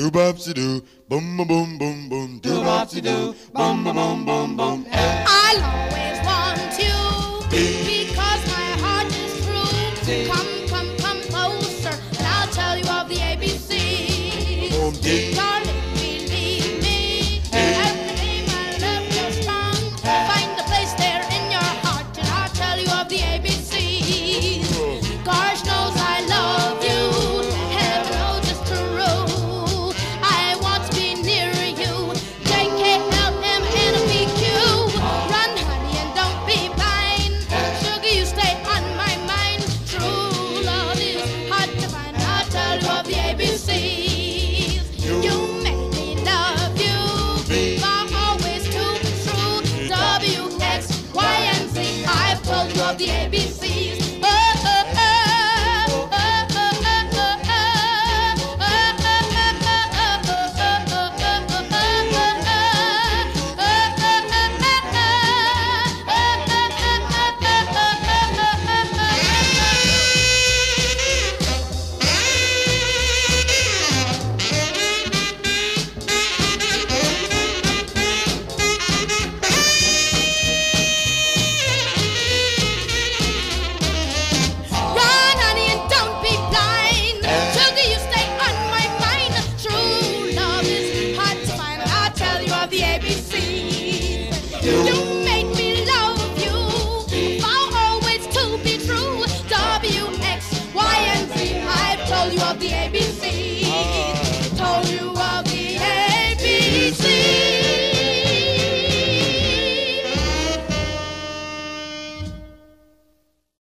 Do bopsy do, boom boom boom boom boom. Do bopsy do, boom boom boom boom boom. I'll always want you because my heart is true. Come, come, come closer, and I'll tell you of the ABC. Boom dee. B, C.